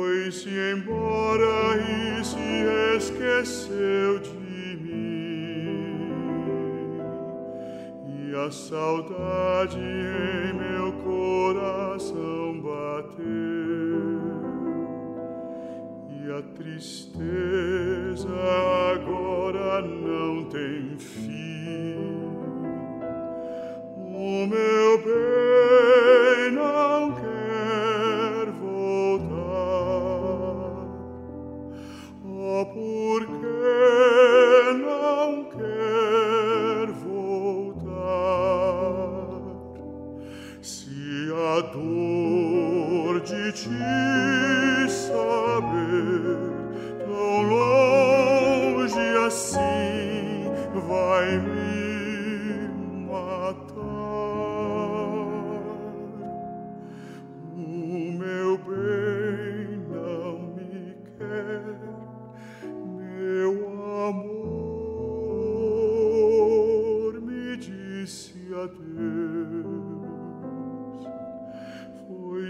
Foi-se embora e se esqueceu de mim. E a saudade em meu coração bateu. E a tristeza a dor de te saber tão longe assim vai me matar. O meu bem não me quer, meu amor me disse adeus.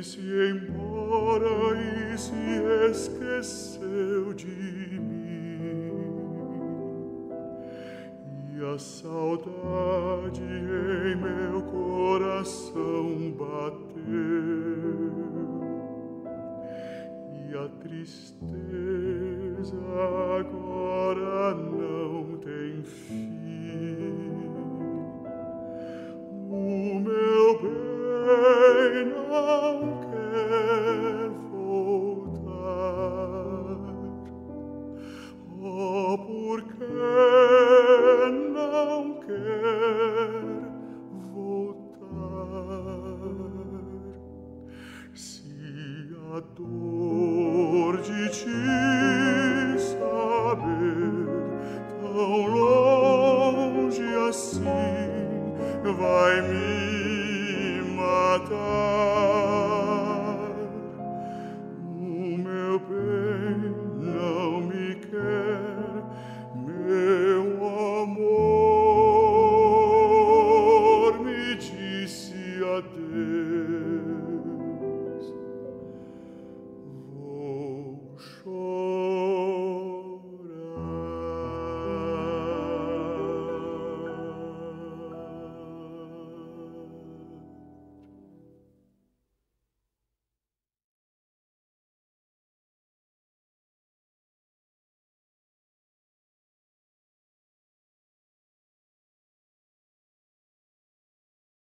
Foi-se embora e se esqueceu de mim. E a saudade em meu coração bateu. E a tristeza agora não tem fim. porque não quer voltar. Se a dor de ti saber tão longe assim vai me matar. day.